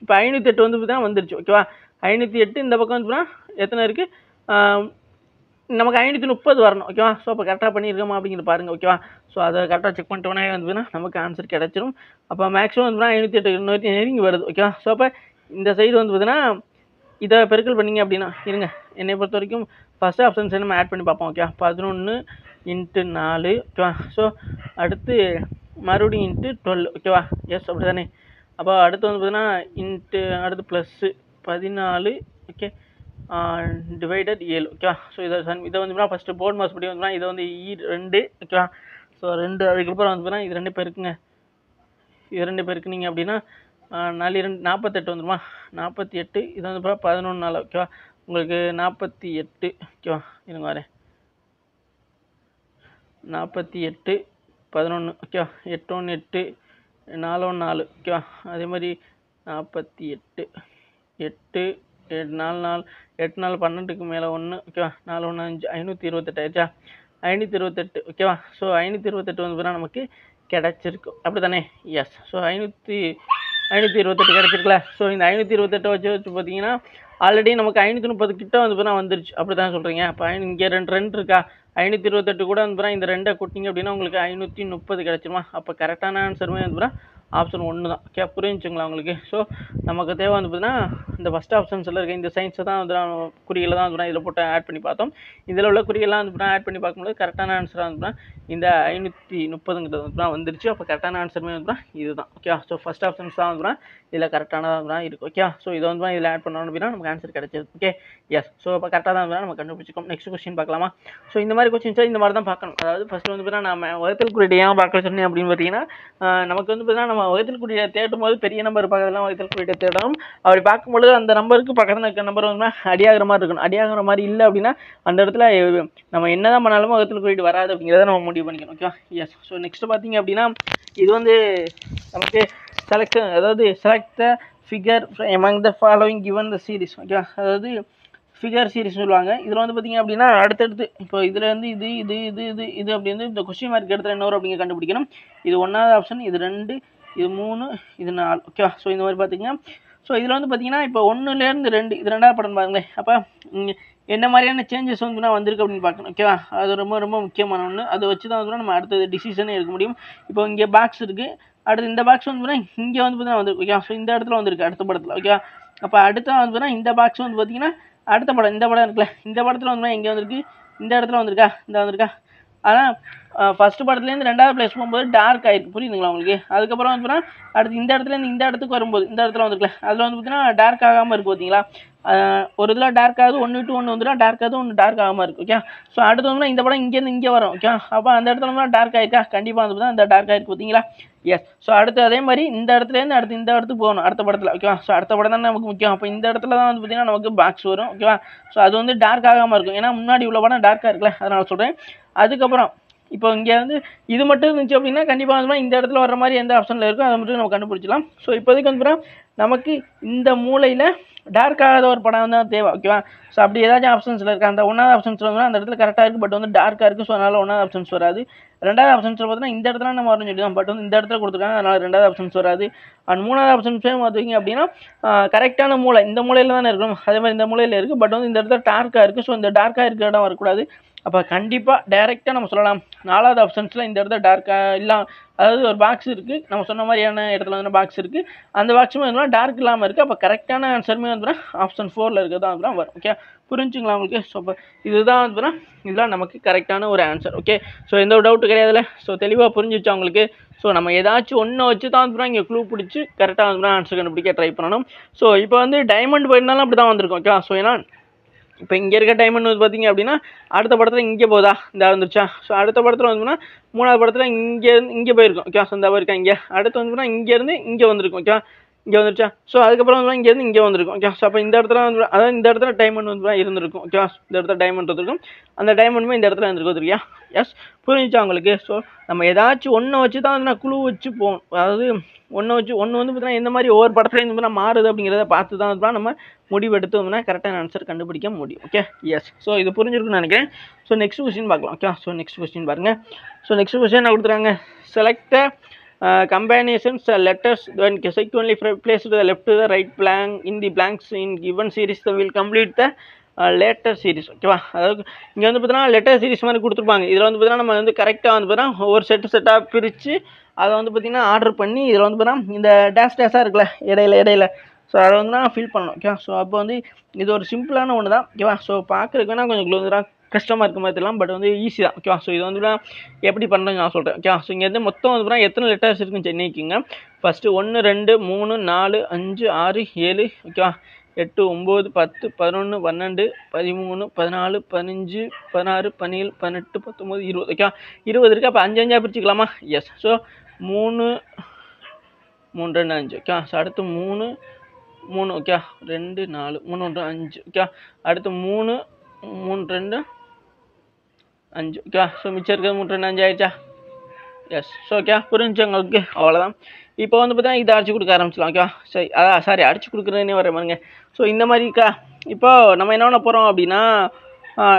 இப்போ ஐநூற்றி எட்டு வந்து தான் வந்துருச்சு ஓகேவா ஐநூற்றி எட்டு இந்த பக்கம் வந்து எத்தனை இருக்குது நமக்கு ஐநூற்றி முப்பது வரணும் ஓகேவா ஸோ அப்போ கரெக்டாக பண்ணியிருக்கோமா அப்படிங்கிறது பாருங்கள் ஓகேவா ஸோ அதை கரெக்டாக செக் பண்ணிட்டோன்னே வந்துன்னா நமக்கு ஆன்சர் கிடச்சிரும். அப்போ மேக்ஸிமம் வந்து ஐநூற்றி எட்டு நூற்றி நெருங்கி வருது ஓகேவா ஸோ அப்போ இந்த சைடு வந்து பார்த்தீங்கன்னா இதை பெருக்கல் பண்ணீங்க அப்படின்னா இருங்க. என்னை பொறுத்த வரைக்கும் ஃபஸ்ட் ஆப்ஷன்ஸ் நம்ம ஆட் பண்ணி பார்ப்போம் ஓகேவா பதினொன்று இன்ட்டு நாலு ஓகேவா ஸோ அடுத்து மறுபடியும் இன்ட்டு டுவெல் ஓகேவா எஸ் அப்படி தானே அப்போ அடுத்து வந்து பார்த்தீங்கன்னா இன்ட்டு அடுத்து ப்ளஸ்ஸு பதினாலு ஓகே டிவைடட் ஏழு ஓகேவா ஸோ இதை சன் இதை வந்து ஃபஸ்ட்டு போர்ட் மாஸ் படி வந்து இதை வந்து இ ரெண்டு ஓகேவா ஸோ ரெண்டு அதுக்கப்புறம் வந்து பார்த்தீங்கன்னா இது ரெண்டு பேருக்குங்க. இது ரெண்டு பெருக்குனீங்க அப்படின்னா நாலு ரெண்டு நாற்பத்தெட்டு வந்துருமா? நாற்பத்தி எட்டு இது வந்து பார்த்தா பதினொன்று நாள் ஓகேவா உங்களுக்கு நாற்பத்தி எட்டு ஓகேவா இருங்க வரேன். நாற்பத்தி எட்டு பதினொன்று ஓகேவா எட்டு ஒன்று எட்டு நாலு ஒன்று நாலு ஓகேவா அதே மாதிரி நாற்பத்தி எட்டு எட்டு எட்டு நாலு நாலு எட்டு நாலு பன்னெண்டுக்கு மேலே ஒன்று ஓகேவா நாலு ஒன்று அஞ்சு ஐநூற்றி இருபத்தெட்டு ஆயிடுச்சா? ஐநூற்றி இருபத்தெட்டு ஓகேவா ஸோ ஐநூற்றி இருபத்தெட்டு வந்து பார்த்தா நமக்கு கிடச்சிருக்கு. அப்படி தானே எஸ் ஸோ ஐநூற்றி ஐநூற்றி இருபத்தெட்டு கிடச்சிருக்குல ஸோ இந்த ஐநூற்றி இருபத்தெட்டை வச்சு வச்சு பார்த்தீங்கன்னா ஆல்ரெடி நமக்கு ஐநூற்றி முப்பது கிட்ட வந்து பார்த்தா வந்துருச்சு. அப்படி தான் சொல்கிறீங்க அப்போ இங்கே ரெண்டு ரெண்டு இருக்கா? ஐநூற்றி இருபத்தெட்டு கூட வந்து பார்த்தா இந்த ரெண்டை கொட்டிங்க அப்படின்னா உங்களுக்கு ஐநூற்றி முப்பது கிடச்சிருமா? அப்போ கரெக்டான ஆன்சருமே வந்து பார்த்தா ஆப்ஷன் ஒன்று தான். ஓகே புரிஞ்சுங்களா உங்களுக்கு? ஸோ நமக்கு தேவை வந்து பார்த்தீங்கன்னா இந்த ஃபஸ்ட் ஆப்ஷன்ஸில் இருக்க. இந்த சயின்ஸை தான் வந்து நான் குறிகளை தான் வந்து இதில் போட்டு ஆட் பண்ணி பார்த்தோம். இதில் உள்ள குறியெல்லாம் வந்து ஆட் பண்ணி பார்க்கும்போது கரெக்டான ஆன்சராக வந்து இந்த ஐநூற்றி முப்பதுங்கிறது வந்து வந்துருச்சு. அப்போ கரெக்டான ஆன்சருமே வந்து இதுதான். ஓகே ஸோ ஃபஸ்ட் ஆப்ஷன்ஸ் தான் வந்து இதில் கரெக்டானதாக தான் இருக்குது ஓகே ஸோ இதை வந்து இதில் ஆட் பண்ணணும் அப்படின்னா நமக்கு ஆன்சர் கிடைச்சிருக்கு ஓகே எஸ் ஸோ இப்போ கரெக்டாக தான் வந்து நம்ம கண்டுபிடிச்சிக்கோம். நெக்ஸ்ட் கொஸ்டின் பார்க்கலாமா? ஸோ இந்த மாதிரி கொஸ்டின்ஸை இந்த மாதிரி தான் பார்க்கணும். அதாவது ஃபஸ்ட்டு வந்து பார்த்தீங்கன்னா நம்ம வகுத்தல் குறியீடு ஏன் பார்க்க சொன்னேன் அப்படின்னு பார்த்தீங்கன்னா நமக்கு வந்து பார்த்தீங்கன்னா நம்ம நம்ம வகுத்தல் குறியீடை தேடும் போது பெரிய நம்பர் பக்கத்தில் வகுத்தல் குறியீடை தேடணும். அப்படி பார்க்கும்பொழுது அந்த நம்பருக்கு பக்கத்தில் இருக்க நம்பர் வந்து அடியாகிற மாதிரி இருக்கணும். அடியாகிற மாதிரி இல்லை அப்படின்னா அந்த இடத்துல நம்ம நம்ம என்னதான் பண்ணாலும் வகுத்தல் குறியீடு வராது அப்படிங்கிறத நம்ம முடிவு பண்ணிக்கணும். ஓகேவா எஸ் ஸோ நெக்ஸ்ட் பார்த்தீங்க அப்படின்னா இது வந்து நமக்கு செலக்ஷன் அதாவது select the figure among the following given the series ஓகேவா அதாவது ஃபிகர் சீரிஸ் சொல்லுவாங்க. இதில் வந்து பார்த்தீங்க அப்படின்னா அடுத்தடுத்து இப்போ இதில் வந்து இது இது இது இது இது அப்படி வந்து இந்த கொஸ்டின் மார்க் இடத்துல இன்னொரு அப்படிங்க கண்டுபிடிக்கணும். இது ஒன்றாவது ஆப்ஷன் இது ரெண்டு இது மூணு இது நாலு. ஓகேவா ஸோ இந்த மாதிரி பார்த்திங்கன்னா ஸோ இதில் வந்து பார்த்தீங்கன்னா இப்போ ஒன்றுலேருந்து ரெண்டு இது ரெண்டாவது படம் பாருங்களேன். அப்போ இங்கே என்ன மாதிரியான சேஞ்சஸ் வந்து நான் வந்திருக்கு அப்படின்னு பார்க்கணும். ஓகேவா அது ரொம்ப ரொம்ப முக்கியமான ஒன்று அதை வச்சு தான் வந்து நம்ம அடுத்தது டிசிஷனே எடுக்க முடியும். இப்போ இங்கே பாக்ஸ் இருக்குது அடுத்து இந்த பாக்ஸ் வந்து பார்த்தீங்கன்னா இங்கே வந்து பார்த்தீங்கன்னா வந்து ஓகேவா ஸோ இந்த இடத்துல வந்திருக்கு அடுத்த படத்தில். ஓகேவா அப்போ அடுத்த வந்து பார்த்தீங்கன்னா இந்த பாக்ஸ் வந்து பார்த்தீங்கன்னா அடுத்த படம் இந்த படம் இருக்குல்ல. இந்த படத்தில் வந்து எங்கே வந்திருக்கு. இந்த இடத்துல வந்திருக்கா? இந்த வந்திருக்கா? ஆனால் ஃபஸ்ட்டு படத்துலேருந்து ரெண்டாவது பிளேஸ் போகும்போது டார்க் ஆயிருக்கு. புரியுதுங்களா உங்களுக்கு? அதுக்கப்புறம் வந்து பார்த்தீங்கன்னா அடுத்து இந்த இடத்துலேருந்து இந்த இடத்துக்கு வரும்போது இந்த இடத்துல வந்துருக்குல்ல அதில் வந்து பார்த்தீங்கன்னா டார்க் ஆகாமல் இருக்கு பார்த்தீங்களா ஒரு இதில் டார்க் ஆகுது ஒன்று விட்டு ஒன்று வந்துடும் டார்க் ஆகுது ஒன்று டார்க் ஆகாமல் இருக்கும் ஓகே ஸோ அடுத்து வந்து இந்த படம் இங்கேருந்து இங்கே வரும் ஓகே அப்போ அந்த இடத்துல வந்து டார்க் ஆயிருக்கா? கண்டிப்பாக வந்து தான் இந்த டார்க் ஆயிருக்கு பார்த்தீங்களா? எஸ் ஸோ அடுத்து அதே மாதிரி இந்த இடத்துலேருந்து அடுத்து இந்த இடத்துக்கு போகணும் அடுத்த படத்தில் ஓகேவா ஸோ அடுத்த படம் தான் நமக்கு முக்கியம். அப்போ இந்த இடத்துல தான் வந்து பார்த்தீங்கன்னா நமக்கு பாக்ஸ் வரும் ஓகேவா ஸோ அது வந்து டார்க் ஆகாமல் இருக்கும். ஏன்னா முன்னாடி உள்ள படம் டார்க்காக இருக்குல்ல? அதனால் சொல்கிறேன் அதுக்கப்புறம் இப்போ இங்கே வந்து இது மட்டும் இருந்துச்சு அப்படின்னா கண்டிப்பாக வந்து இந்த இடத்துல வர மாதிரி எந்த ஆப்ஷனில் இருக்கோ அதை மட்டும் நம்ம கண்டுபிடிச்சலாம் ஸோ இப்போதைக்கு வந்து நமக்கு இந்த மூலையில் டார்க்காகாத ஒரு படம் தான் தேவை ஓகேவா ஸோ அப்படி ஏதாச்சும் ஆப்ஷன்ஸில் இருக்கா? அந்த ஒன்றாவது ஆப்ஷன்ஸ் வந்து அந்த இடத்துல கரெக்டாக இருக்குது பட் வந்து டார்க்காக இருக்குது ஸோ அதனால் ஒன்றாவது ஆப்ஷன்ஸ் வராது. ரெண்டாவது ஆப்ஷன்ஸ் பார்த்தீங்கன்னா இந்த இடத்துல நம்ம வரணும்னு சொல்லி பட் வந்து இந்த இடத்துல கொடுத்துருக்காங்க அதனால் ரெண்டாவது ஆப்ஷன்ஸ் வராது. அண்ட் மூணாவது ஆப்ஷன்ஸே பார்த்தீங்க அப்படின்னா கரெக்டான மூளை இந்த மூலையில் தானே இருக்கணும்? அதே மாதிரி இந்த மூலையில் இருக்குது பட் வந்து இந்த இடத்துல டார்க்காக இருக்குது ஸோ இந்த டார்க்காக இருக்கிற இடம் வரக்கூடாது. அப்போ கண்டிப்பாக டைரெக்டாக நம்ம சொல்லலாம். நாலாவது ஆப்ஷன்ஸில் இந்த இடத்துல டார்க்காக இல்லாம அதாவது ஒரு பாக்ஸ் இருக்குது நம்ம சொன்ன மாதிரியான இடத்துல வந்து பாக்ஸ் இருக்குது அந்த பாக்ஸுமே வந்து டார்க் இல்லாமல் இருக்குது அப்போ கரெக்டான ஆன்சருமே வந்து ஆப்ஷன் ஃபோரில் இருக்கிறது தான் வந்து வரும். ஓகே புரிஞ்சுங்களா உங்களுக்கு? ஸோ அப்போ இதுதான் வந்து இதெல்லாம் நமக்கு கரெக்டான ஒரு ஆன்சர் ஓகே ஸோ எந்த ஒரு டவுட்டு கிடையாதுல்ல ஸோ தெளிவாக புரிஞ்சிச்சு உங்களுக்கு? ஸோ நம்ம ஏதாச்சும் ஒன்றை வச்சு தான் வந்து இங்கே க்ளூ பிடிச்சி கரெக்டாக வந்து ஆன்சர் கண்டுபிடிக்க ட்ரை பண்ணணும். ஸோ இப்போ வந்து டைமண்ட் போயிருந்தாலும் அப்படி தான் வந்திருக்கும். ஓகே ஸோ ஏன்னா இப்போ இங்கே இருக்க டைமண்ட் வந்து பார்த்தீங்க அப்படின்னா அடுத்த படத்தில் இங்கே போதா? இந்த வந்துருச்சா? ஸோ அடுத்த படத்தில் வந்துன்னா மூணாவது படத்தில் இங்கே இங்கே போயிருக்கும். ஓகே ஸோ இந்த இருக்கா இங்கே? அடுத்து வந்துன்னா இங்கேருந்து இங்கே வந்திருக்கும். ஓகே இங்கே வந்துருச்சா? ஸோ அதுக்கப்புறம் வந்து இங்கேருந்து இங்கே வந்திருக்கும். ஓகே ஸோ அப்போ இந்த இடத்துல வந்து அதாவது இந்த இடத்துல டைமண்ட் வந்து இருந்திருக்கும். ஓகே இந்த இடத்துல டைமண்ட் வந்திருக்கும். அந்த டைமண்டுமே இந்த இடத்துல இருந்திருக்கும் வந்துருக்கியா எஸ் புரிஞ்சுச்சா உங்களுக்கு? ஸோ நம்ம ஏதாச்சும் ஒன்றை வச்சு தான் நான் குழு வச்சு போகணும் அதாவது ஒன்றை வச்சு ஒன்று வந்து பார்த்தீங்கன்னா எந்த மாதிரி ஒவ்வொரு படத்துலையும் வந்து மாறுது அப்படிங்கிறத பார்த்து தான் வந்து நம்ம முடிவு எடுத்து வந்தோம்னா கரெக்டான ஆன்சர் கண்டுபிடிக்க முடியும். ஓகே எஸ் ஸோ இது புரிஞ்சிருக்குன்னு நினைக்கிறேன். ஸோ நெக்ஸ்ட் கொஸ்டின் பார்க்கலாம். ஓகே ஸோ நெக்ஸ்ட் கொஸ்டின் பாருங்கள் ஸோ நெக்ஸ்ட் கொஸ்டின் என்ன கொடுத்துருக்காங்க? Select Uh, combinations letters letters when consequently placed to the left to the right blank in the blanks in given series that will complete the letter series ஓகேவா அதாவது இங்கே வந்து பார்த்தீங்கன்னா letter series மாதிரி கொடுத்துருப்பாங்க. இதில் வந்து பார்த்தீங்கன்னா நம்ம வந்து கரெக்டாக வந்து பார்த்தீங்கன்னா ஒரு செட்டு செட்டாக பிரித்து அதை வந்து பார்த்திங்கன்னா ஆர்டர் பண்ணி இதில் வந்து பார்த்தீங்கன்னா இந்த டேஷ் டேஷாக இருக்குல்ல இடையில இடையில. ஸோ அதை வந்து நான் ஃபில் பண்ணணும் ஓகேவா ஸோ அப்போ வந்து இது ஒரு சிம்பிளான ஒன்று தான் ஓகேவா ஸோ பார்க்குறதுக்கு வேணால் கொஞ்சம் க்ளோஸராக கஷ்டமாக இருக்க மாதிரி தெரியலாம் பட் வந்து ஈஸி தான். ஓகேவா ஸோ இது வந்து எப்படி பண்ணுறேன்னு நான் சொல்கிறேன் ஓகேவா ஸோ இங்கே வந்து மொத்தம் வந்து எத்தனை லெட்டர்ஸ் இருக்குன்னு சென்னைக்குங்க. ஃபஸ்ட்டு ஒன்று ரெண்டு மூணு நாலு அஞ்சு ஆறு ஏழு. ஓகேவா எட்டு ஒம்பது பத்து பதினொன்று பன்னெண்டு பதிமூணு பதினாலு பதினஞ்சு பதினாறு பதினேழு பதினெட்டு பத்தொம்போது இருபது. ஓகேவா இருபது இருக்குது அப்போ அஞ்சு அஞ்சாக பிரிச்சுக்கலாமா? எஸ் ஸோ மூணு மூணு ரெண்டு அஞ்சு. ஓகேவா ஸோ அடுத்து மூணு மூணு. ஓகே ரெண்டு நாலு மூணு ஒன்று அஞ்சு. ஓகே அடுத்து மூணு மூணு ரெண்டு அஞ்சு ஸோ மிச்சம் இருக்கிறது மூணு ரெண்டு அஞ்சு ஆயிடுச்சா எஸ் ஸோ ஓகே புரிஞ்சு உங்களுக்கு அவ்வளோதான் இப்போ வந்து பார்த்தீங்கன்னா இதை அடிச்சு கொடுக்க ஆரம்பிச்சிடலாம் ஓகேவா சரி அதான் சாரி அடிச்சு கொடுக்குறேன்னே வர பாருங்க ஸோ இந்த மாதிரிக்கா இப்போ நம்ம என்ன பண்ண போகிறோம் அப்படின்னா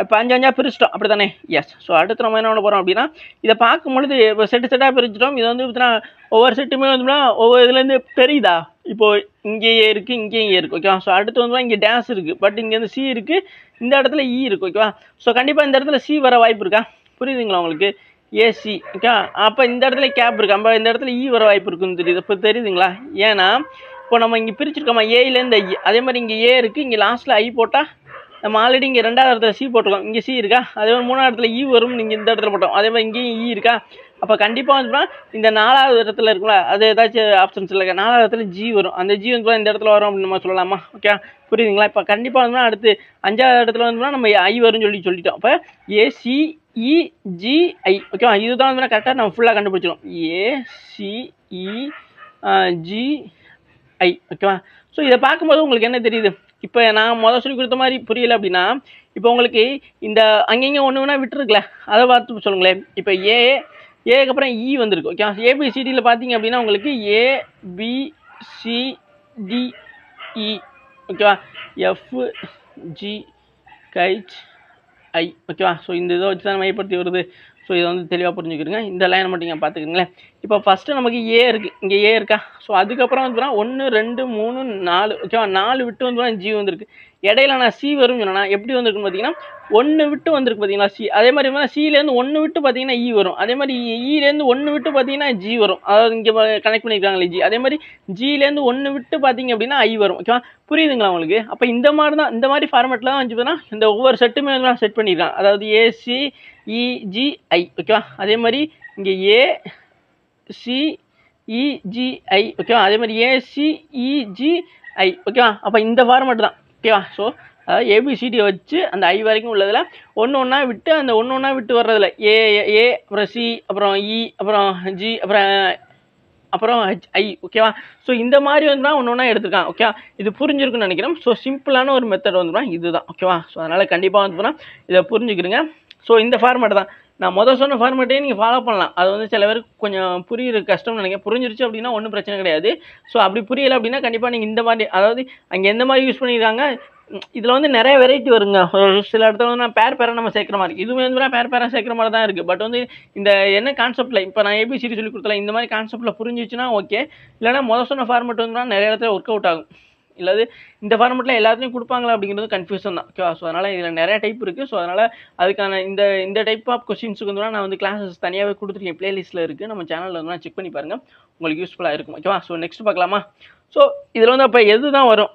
இப்போ அஞ்சு அஞ்சா பிரிச்சிட்டோம் அப்படி தானே எஸ் ஸோ அடுத்து நம்ம என்ன பண்ண போகிறோம் அப்படின்னா இதை பார்க்கும்பொழுது இப்போ செட்டு செட்டாக பிரிச்சிட்டோம் இது வந்து பார்த்தீங்கன்னா ஒவ்வொரு செட்டுமே வந்து ஒவ்வொரு இதுலேருந்து தெரியுதா இப்போது இங்கேயே இருக்குது இங்கேயும் இருக்குது ஓகேவா ஸோ அடுத்து வந்து இங்கே டேஸ் இருக்குது பட் இங்கேருந்து சி இருக்குது இந்த இடத்துல e இ இருக்குது ஓகேவா ஸோ கண்டிப்பாக இந்த இடத்துல சி வர வாய்ப்பு இருக்கா? புரியுதுங்களா உங்களுக்கு? ஏசி ஓகே அப்போ இந்த இடத்துல கேப் இருக்கு. அப்போ இந்த இடத்துல இ வர வாய்ப்பு இருக்குன்னு தெரியுது. இப்போ தெரியுதுங்களா? ஏன்னா இப்போ நம்ம இங்கே பிரிச்சிருக்கோமா? ஏயிலேருந்து ஐ e, அதே மாதிரி இங்கே ஏ இருக்குது இங்கே லாஸ்ட்டில் ஐ போட்டால் நம்ம ஆல்ரெடி இங்கே ரெண்டாவது இடத்துல சி போட்டிருக்கோம். இங்கே சி இருக்கா? அதே மாதிரி மூணாவது இடத்துல இ வரும் நீங்கள் இந்த இடத்துல போட்டோம். அதே மாதிரி இங்கேயும் இ இருக்கா? அப்போ கண்டிப்பாக வந்து இந்த நாலாவது இடத்துல இருக்குல்ல அது ஏதாச்சும் ஆப்ஷன்ஸ் இல்லை. நாலாவது இடத்துல ஜி வரும். அந்த ஜி வந்து இந்த இடத்துல வரும் அப்படின்னு நம்ம சொல்லலாமா? ஓகே புரியுதுங்களா? இப்போ கண்டிப்பாக வந்து அடுத்து அஞ்சாவது இடத்துல வந்து நம்ம ஐ வரும்னு சொல்லி சொல்லிட்டோம். அப்போ ஏசிஇஜிஐ ஓகேவா e, இதுதான் வந்து கரெக்டாக நம்ம ஃபுல்லாக கண்டுபிடிச்சிடும் ஏசிஇ ஜி ஐ e, ஓகேவா ஸோ இதை பார்க்கும்போது உங்களுக்கு என்ன தெரியுது? இப்போ நான் முதல் சொல்லி கொடுத்த மாதிரி புரியல அப்படின்னா இப்போ உங்களுக்கு இந்த அங்கங்கே ஒன்று வேணால் விட்டுருக்கல அதை பார்த்து சொல்லுங்களேன். இப்போ ஏ ஏக்கு அப்புறம் இ வந்திருக்கு. ஓகே ஏபிசிடியில் பார்த்தீங்க அப்படின்னா உங்களுக்கு A B C D E ஓகேவா எஃப் ஜி கைச் ஐ ஓகேவா ஸோ இந்த இதை வச்சு தான் மையப்படுத்தி வருது. ஸோ இதை வந்து தெளிவாக புரிஞ்சுக்கிறீங்க இந்த லைனை மட்டும் நீங்கள் பார்த்துக்கங்களேன் இப்போ ஃபஸ்ட்டு நமக்கு ஏ இருக்குது இங்கே ஏ இருக்கா? ஸோ அதுக்கப்புறம் வந்து ஒன்று ரெண்டு மூணு நாலு ஓகேவா நாலு விட்டு வந்து ஜி வந்திருக்கு. இடையில நான் சி வரும்னு சொன்னா எப்படி வந்திருக்குன்னு பார்த்தீங்கன்னா ஒன்று விட்டு வந்திருக்கு பார்த்தீங்களா சி அதே மாதிரி சிலேருந்து ஒன்று விட்டு பார்த்தீங்கன்னா இ e வரும். அதே மாதிரி e, e ஈலேருந்து ஒன்று விட்டு பார்த்தீங்கன்னா ஜி வரும். அதாவது இங்கே கனெக்ட் பண்ணியிருக்காங்களே ஜி அதே மாதிரி ஜிலேருந்து ஒன்று விட்டு பார்த்தீங்க அப்படின்னா ஐ வரும். ஓகேவா புரியுதுங்களா உங்களுக்கு? அப்போ இந்த மாதிரி தான் இந்த மாதிரி ஃபார்மெட்டில் தான் வந்து இந்த ஒவ்வொரு செட்டுமே வந்து செட் பண்ணியிருக்காங்க அதாவது ஏசி E, இஜிஐ ஓகேவா அதே மாதிரி இங்கே ஏ சிஇஜிஐ ஓகேவா e, அதே மாதிரி ஏசிஇஜிஐ ஓகேவா e, அப்போ இந்த ஃபார்மெட் தான் ஓகேவா ஸோ அதாவது ஏபிசிடியை வச்சு அந்த ஐ வரைக்கும் உள்ளதில் ஒன்று ஒன்றா விட்டு அந்த ஒன்று ஒன்றா விட்டு வர்றதில் ஏ ஏ அப்புறம் சி அப்புறம் இ அப்புறம் ஜி அப்புறம் அப்புறம் ஹெச் ஐ ஓகேவா ஸோ இந்த மாதிரி வந்து ஒன்று ஒன்றா எடுத்துருக்கான் ஓகேவா இது புரிஞ்சிருக்குன்னு நினைக்கிறேன். ஸோ சிம்பிளான ஒரு மெத்தட் வந்துடும் இதுதான் ஓகேவா ஸோ அதனால் கண்டிப்பாக வந்து இதை புரிஞ்சுக்கிடுங்க. ஸோ இந்த ஃபார்மேட் தான். நான் முதல் சொன்ன ஃபார்மேட்டே நீங்கள் ஃபாலோ பண்ணலாம். அது வந்து சில பேருக்கு கொஞ்சம் புரியுற கஷ்டம்னு நினைக்கிறேன். புரிஞ்சிருச்சு அப்படின்னா ஒன்றும் பிரச்சனை கிடையாது. ஸோ அப்படி புரியலை அப்படின்னா கண்டிப்பாக நீங்கள் இந்த மாதிரி அதாவது அங்கே எந்த மாதிரி யூஸ் பண்ணியிருக்காங்க இதில் வந்து நிறைய வெரைட்டி வருங்க. ஒரு சில இடத்துல வந்து நான் பேர் பேராக நம்ம சேர்க்குற மாதிரி. இதுவுமே வந்து பேர் பேராக சேர்க்குற மாதிரி தான் இருக்குது பட் வந்து இந்த என்ன கான்செப்ட்டில் இப்போ நான் ஏபிசிடி சொல்லி கொடுத்தல இந்த மாதிரி கான்செப்ட்டில் புரிஞ்சிச்சுன்னா ஓகே இல்லைனா முதல் சொன்ன ஃபார்மேட் வந்து நிறைய இடத்துல ஒர்க் அவுட் ஆகும். இல்லாது இந்த ஃபார்மெட்டில் எல்லாத்துலேயும் கொடுப்பாங்களா அப்படிங்கிறது கன்ஃபியூஷன் தான். ஓகேவா ஸோ அதனால் இதில் நிறைய டைப் இருக்குது ஸோ அதனால் அதுக்கான இந்த இந்த டைப் ஆஃப் கொஸ்டின்ஸுக்கு வந்து நான் வந்து கிளாஸஸ் தனியாகவே கொடுத்துருக்கேன். ப்ளேலிஸ்ட்டில் இருக்குது நம்ம சேனலில் வந்து செக் பண்ணி பாருங்கள் உங்களுக்கு யூஸ்ஃபுல்லாக இருக்கும். ஓகேவா ஸோ நெக்ஸ்ட் பார்க்கலாமா? ஸோ இதில் வந்து அப்போ எது தான் வரும்?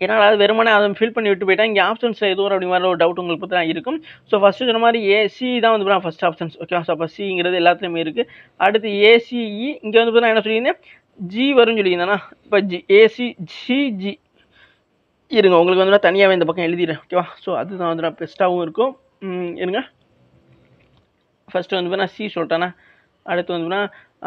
ஏன்னா அது வெறுமனே அதை ஃபில் பண்ணி விட்டு போயிட்டா இங்கே ஆப்ஷன்ஸில் எதுவும் அப்படி மாதிரி ஒரு டவுட் உங்களுக்கு பற்றி தான் இருக்கும். ஸோ ஃபஸ்ட்டு சொன்ன மாதிரி ஏசி தான் வந்து ஃபஸ்ட் ஆப்ஷன்ஸ் ஓகேவா ஸோ அப்போ சிங்கிறது எல்லாத்துலேயுமே இருக்குது அடுத்து ஏசிஇ e. இங்கே வந்து பார்த்தா என்ன சொல்லியிருந்தேன்? ஜி வரும்னு சொல்லியிருந்தேன்னா இப்போ ஜி ஏசி ஜிஜி இருங்க உங்களுக்கு வந்து நான் தனியாகவே இந்த பக்கம் எழுதிடுறேன் ஓகேவா ஸோ அதுதான் வந்து நான் பெஸ்ட்டாகவும் இருக்கும். இருங்க. ஃபஸ்ட்டு வந்து நான் சி சொல்லிட்டேன்னா அடுத்து வந்துன்னா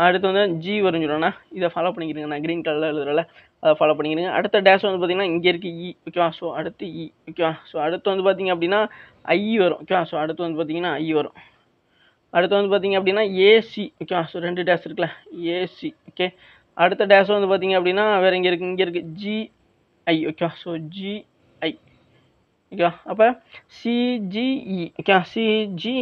அடுத்து வந்து ஜி வரும்னு சொல்கிறேன்னா இதை ஃபாலோ பண்ணிக்கிறேங்க நான் க்ரீன் கலரில் எழுதுறல அதை ஃபாலோ பண்ணிக்கிறேங்க அடுத்த டேஷ் வந்து பார்த்திங்கன்னா இங்கே இருக்குது இ ஓகேவா ஸோ அடுத்து இ ஓகேவா ஸோ அடுத்து வந்து பார்த்திங்க அப்படின்னா ஐ வரும் ஓகேவா ஸோ அடுத்து வந்து பார்த்திங்கன்னா ஐ வரும். அடுத்து வந்து பார்த்திங்க அப்படின்னா ஏசி ஓகேவா ஸோ ரெண்டு டேஷ் இருக்குல்ல ஏசி ஓகே அடுத்த டேஷ் வந்து பார்த்திங்க அப்படின்னா வேறு இங்கே இருக்குது இங்கே இருக்குது ஜிஐ ஓகேவா ஸோ ஜிஐ ஓகேவா அப்போ சிஜிஇ ஓகேவா சிஜி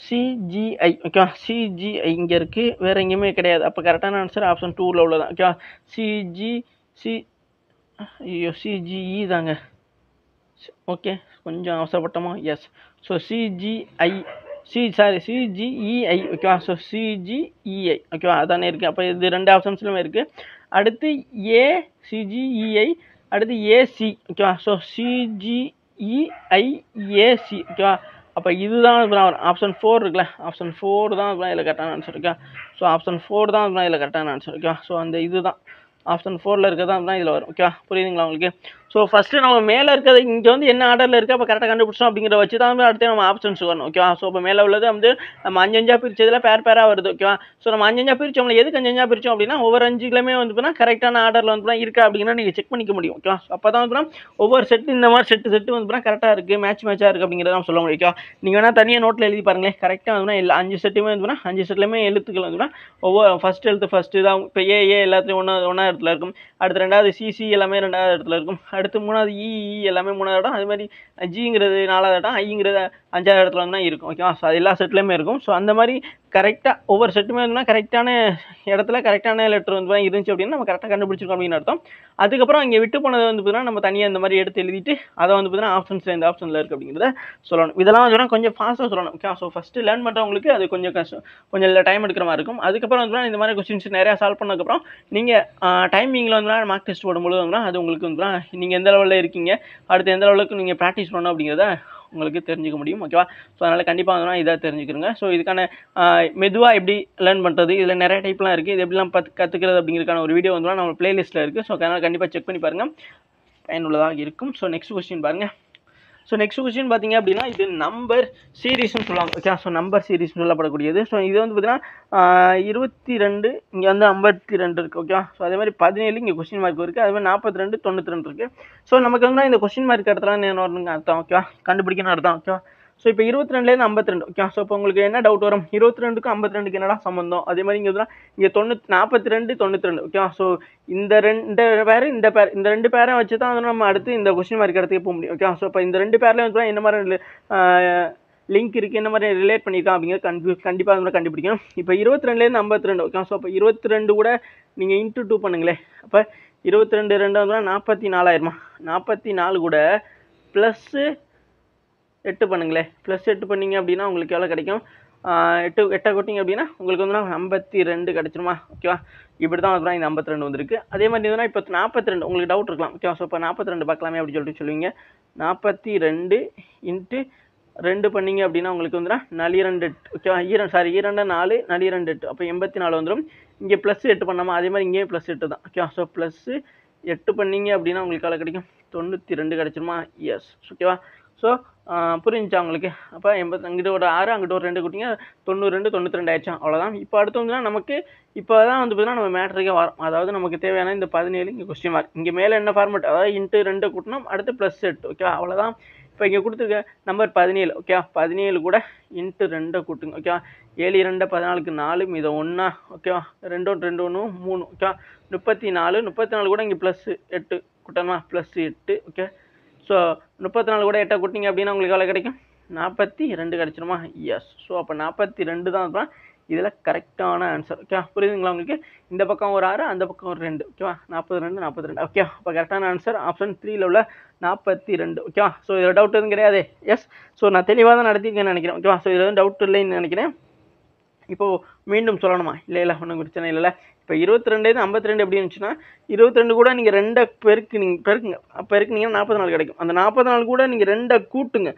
சிஜிஐ ஓகேவா சிஜிஐ இங்கே இருக்குது வேறு எங்கேயுமே கிடையாது. அப்போ கரெக்டான ஆன்சர் ஆப்ஷன் டூவில் உள்ளதான் ஓகேவா சிஜி சி ஐயோ சிஜிஇ தாங்க. ஓகே கொஞ்சம் அவசரப்பட்டோமா? Yes so CGI C sorry CGEI ஓகேவா ஸோ e, சிஜிஇஐ ஓகேவா e, அதானே இருக்குது அப்போ இது ரெண்டு ஆப்ஷன்ஸ்லுமே இருக்குது அடுத்து ஏ சிஜிஇஐ e, அடுத்து ஏசி ஓகேவா ஸோ சிஜிஇஐஏசி ஓகேவா அப்போ இதுதான் ஆப்ஷன் ஃபோர் இருக்குல்ல ஆப்ஷன் ஃபோர் தான் இதில் கரெக்டான ஆன்சர் இருக்கா. ஸோ ஆப்ஷன் ஃபோர் தான் இதில் கரெக்டான ஆன்சர் ஓகேவா ஸோ அந்த இதுதான். ஆப்ஷன் ஃபோரில் இருக்கிறது தான் இதில் வரும் ஓகேவா புரியுதுங்களா உங்களுக்கு? ஸோ ஃபஸ்ட்டு நம்ம மேலே இருக்கிறது இங்கே வந்து என்ன ஆர்டரில் இருக்குது அப்போ கரெக்டாக கண்டுபிடிச்சோம் அப்படிங்கிற வச்சு தான் வந்து அடுத்து நம்ம ஆப்ஷன்ஸ் வரணும் ஓகேவா ஸோ இப்போ மேலே உள்ளது வந்து நம்ம அஞ்சஞ்சா பிரிச்சதில் பேர் பேராக வருது ஓகேவா ஸோ நம்ம அஞ்சஞ்சா அஞ்சா பிரிச்சோம் எதுக்கு அஞ்சஞ்சா பிரிச்சோம் அப்படின்னா ஒவ்வொரு அஞ்சுகளுமே வந்து பார்த்தா கரெக்டான ஆர்டரில் வந்து இருக்கா அப்படிங்கிற நீங்கள் செக் பண்ணிக்க முடியும் ஓகேவா ஸோ அப்போ தான் வந்து ஒவ்வொரு செட்டு இந்த மாதிரி செட்டு செட்டு வந்து கரெக்டாக இருக்குது மேட்ச் மேட்சாக இருக்குது அப்படிங்கிறத நம்ம சொல்ல முடியும் ஓகேவா நீங்கள் வேணால் தனியாக நோட்டில் எழுதி பாருங்களேன் கரெக்டாக வந்து எல்லா அஞ்சு செட்டுமே வந்து அஞ்சு செட்லையுமே எழுத்துக்கள் வந்து ஒவ்வொரு ஃபஸ்ட் எழுத்து ஃபஸ்ட்டு தான் இப்போ ஏ ஏ ஒன்றா ஒன்றா இடத்துல இருக்கும் அடுத்து ரெண்டாவது சிசி எல்லாமே ரெண்டாவது இடத்துல இருக்கும் அடுத்து மூணாவது இ எல்லாமே மூணாவது இடம். அது மாதிரி ஜிங்கிறது நாலாவது இடம் ஐங்கிறது அஞ்சாவது இடத்துல வந்து தான் இருக்கும் ஓகேவா ஸோ அது எல்லா செட்லேயுமே இருக்கும். ஸோ அந்த மாதிரி கரெக்டாக ஒவ்வொரு செட்டுமே வந்து கரெக்டான இடத்துல கரெக்டான லெட்டர் வந்து இருந்துச்சு அப்படின்னா நம்ம கரெக்டாக கண்டுபிடிச்சிருக்கோம் அப்படின்னு அர்த்தம். அதுக்கப்புறம் இங்கே விட்டு போனது வந்து பார்த்தீங்கன்னா நம்ம தனியாக இந்த மாதிரி எடுத்து எழுதிட்டு அதை வந்து பார்த்தீங்கன்னா ஆப்ஷன்ஸில் இந்த ஆப்ஷனில் இருக்குது அப்படிங்கிறத சொல்லணும். இதெல்லாம் வந்து கொஞ்சம் ஃபாஸ்ட்டாக சொல்லணும். ஓகே ஸோ ஃபஸ்ட்டு லேர்ன் பண்ணுறவங்களுக்கு அது கொஞ்சம் கஷ்டம் கொஞ்சம் டைம் எடுக்கிற மாதிரி இருக்கும். அதுக்கப்புறம் வந்து இந்த மாதிரி கொஸ்டின்ஸ் நிறையா சால்வ் பண்ணதுக்கப்புறம் நீங்கள் டைமிங்கில் வந்து மார்க் டெஸ்ட் போடும்போது வந்து அது உங்களுக்கு வந்து நீங்கள் நீங்கள் எந்த லெவலில் இருக்கீங்க? அடுத்து எந்த லெவலுக்கு நீங்கள் ப்ராக்டிஸ் பண்ணணும் அப்படிங்கிறத உங்களுக்கு தெரிஞ்சுக்க முடியும் ஓகேவா ஸோ அதனால் கண்டிப்பாக வந்து இதாக தெரிஞ்சுக்கிறோங்க. ஸோ இதுக்கான மெதுவாக எப்படி லேர்ன் பண்ணுறது இதில் நிறைய டைப்லாம் இருக்குது இது எப்படிலாம் பத்து கற்றுக்கிறது அப்படிங்கிறதுக்கான ஒரு வீடியோ வந்து நம்ம பிளேலிஸ்ட்டில் இருக்குது ஸோ அதனால் கண்டிப்பாக செக் பண்ணி பாருங்கள் பயனுள்ளதாக இருக்கும். ஸோ நெக்ஸ்ட் கொஸ்டின் பாருங்கள் ஸோ நெக்ஸ்ட் கொஸ்டின் பார்த்தீங்க அப்படின்னா இது நம்பர் சீரீஸ்னு சொல்லுவாங்க. ஓகே ஸோ நம்பர் சீரீஸ் சொல்லப்படக்கூடியது. ஸோ இது வந்து பார்த்தீங்கன்னா இருபத்தி ரெண்டு இங்கே வந்து ஐம்பத்தி ரெண்டு இருக்குது ஓகே ஸோ அதே மாதிரி பதினேழு இங்கே கொஸ்டின் மார்க் இருக்குது அதே மாதிரி நாற்பத்தி ரெண்டு தொண்ணூற்றி ரெண்டு இருக்குது ஸோ நமக்கு வந்து இந்த கொஸ்டின் மார்க் இடத்துல என்ன வரணுங்க அர்த்தம் ஓகேவா கண்டுபிடிக்கணும் அர்த்தம் ஓகேவா ஸோ இப்போ இருபத்தி ரெண்டுலேருந்து ஐம்பத்தி ரெண்டு ஓகே ஸோ இப்போ உங்களுக்கு என்ன டவுட் வரும்? இருபத்தி ரெண்டுக்கும் ஐம்பத்தி ரெண்டுக்கு என்னடா சம்மந்தம் அதே மாதிரி இங்கே இங்கே தொண்ணூற்றி நாற்பத்தி ரெண்டு தொண்ணூற்றி ரெண்டு ஓகே ஸோ இந்த ரெண்டு பேர் இந்த பேர் இந்த ரெண்டு பேரை வச்சு தான் வந்து நம்ம அடுத்து இந்த கொஸ்டின் மார்க் இடத்துக்கு போக முடியும். ஓகே ஸோ இப்போ இந்த ரெண்டு பேர்லேயும் வந்து என்ன மாதிரி லிங்க் இருக்குது என்ன மாதிரி ரிலேட் பண்ணியிருக்கான் அப்படிங்கிறது கன்ஃபியூ கண்டிப்பாக வந்து கண்டுபிடிக்கணும். இப்போ இருபத்தி ரெண்டுலேருந்து ஐம்பத்தி ரெண்டு ஓகே ஸோ இப்போ இருபத்தி ரெண்டு கூட நீங்கள் இன்ட்டு டூ பண்ணுங்களேன். அப்போ இருபத்தி ரெண்டு ரெண்டு வந்து நாற்பத்தி நாலாயிரமா? நாற்பத்தி நாலு கூட ப்ளஸ்ஸு எட்டு பண்ணுங்களேன். ப்ளஸ் எட்டு பண்ணீங்க அப்படின்னா உங்களுக்கு எவ்வளோ கிடைக்கும்? எட்டு எட்டை கொட்டிங்க அப்படின்னா உங்களுக்கு வந்து ஐம்பத்தி ரெண்டு கிடச்சிருமா? ஓகேவா இப்படி தான் வந்து இந்த ஐம்பத்தி ரெண்டு வந்திருக்கு. அதே மாதிரி இதுனா இப்போ நாற்பத்தி ரெண்டு உங்களுக்கு டவுட் இருக்கலாம். ஓகேவா ஸோ இப்போ நாற்பத்தி ரெண்டு பார்க்கலாமே அப்படின்னு சொல்லிட்டு சொல்லுவீங்க. நாற்பத்தி ரெண்டு இன்ட்டு ரெண்டு பண்ணீங்க அப்படின்னா உங்களுக்கு வந்துடா நலிரண்டு எட்டு ஓகேவா ஈரன் சாரி ஈரண்டு நாலு நலிரண்டு எட்டு. அப்போ எண்பத்தி நாலு வந்துடும் இங்கே ப்ளஸ் எட்டு பண்ணாமல் அதே மாதிரி இங்கேயும் ப்ளஸ் எட்டு தான். ஓகேவா ஸோ ப்ளஸ்ஸு எட்டு பண்ணீங்க அப்படின்னா உங்களுக்கு எவ்வளோ கிடைக்கும்? தொண்ணூற்றி ரெண்டு கிடச்சிருமா? எஸ் ஓகேவா ஸோ புரிஞ்சுச்சா உங்களுக்கு? அப்போ எண்பத்தி அங்கிட்ட ஒரு ஆறு அங்கிட்ட ஒரு ரெண்டு குட்டிங்க தொண்ணூறு ரெண்டு தொண்ணூற்றி ரெண்டு ஆயிடுச்சா அவ்வளோதான் இப்போ அடுத்து வந்துன்னா நமக்கு இப்போ தான் வந்து பார்த்தீங்கன்னா நம்ம மேட்ருக்கே வரும். அதாவது நமக்கு தேவையான இந்த பதினேழு இங்கே கொஸ்டின் மார்க் இங்கே மேலே என்ன ஃபார்மெட் அதாவது இன்ட்டு ரெண்டு கூட்டணும் அடுத்து ப்ளஸ் எட்டு ஓகேவா அவ்வளோதான் இப்போ இங்கே கொடுத்துருக்க நம்பர் பதினேழு ஓகே பதினேழு கூட இன்ட்டு ரெண்டை கூட்டுங்க ஓகேவா ஏழு ரெண்டு பதினாலுக்கு நாலு மீதம் ஒன்றா ஓகேவா ரெண்டு ஒன்று ரெண்டு ஒன்று மூணு ஓகேவா முப்பத்தி நாலு முப்பத்தி நாலு கூட இங்கே ப்ளஸ் எட்டு கூட்டணுமா ப்ளஸ் எட்டு ஓகே ஸோ முப்பத்தி நாலு கூட எட்டை கூட்டிங்க அப்படின்னா உங்களுக்கு எவ்வளோ கிடைக்கும்? நாற்பத்தி ரெண்டு கிடச்சிருமா? எஸ் ஸோ அப்போ நாற்பத்தி ரெண்டு தான் இருக்கலாம் இதில் கரெக்டான ஆன்சர் ஓகே புரியுதுங்களா உங்களுக்கு? இந்த பக்கம் ஒரு ஆறு அந்த பக்கம் ஒரு ரெண்டு. ஓகேவா நாற்பது ரெண்டு நாற்பத்தி ரெண்டு. ஓகே அப்போ கரெக்டான ஆன்சர் ஆப்ஷன் த்ரீயில் உள்ள நாற்பத்தி ரெண்டு. ஓகேவா ஸோ இதில் டவுட் எதுவும் கிடையாது. எஸ் ஸோ நான் தெளிவாக தான் நடத்திருக்கேன்னு நினைக்கிறேன். ஓகேவா ஸோ இதில் டவுட் இல்லைன்னு நினைக்கிறேன். இப்போது மீண்டும் சொல்லணுமா? இல்லை இல்லை ஒன்றும் பிரச்சனை இல்லைல்ல. இப்போ இருபத்தி ரெண்டு ஐம்பத்தி ரெண்டு எப்படி இருந்துச்சுன்னா இருபத்தி ரெண்டு கூட நீங்கள் ரெண்டை பெருக்கு நீங்கள் பெருக்குங்க. பெருக்குனீங்கன்னா நாற்பத்தி நாலு கிடைக்கும். அந்த நாற்பத்தி நாள் கூட நீங்கள் ரெண்டை கூட்டுங்க.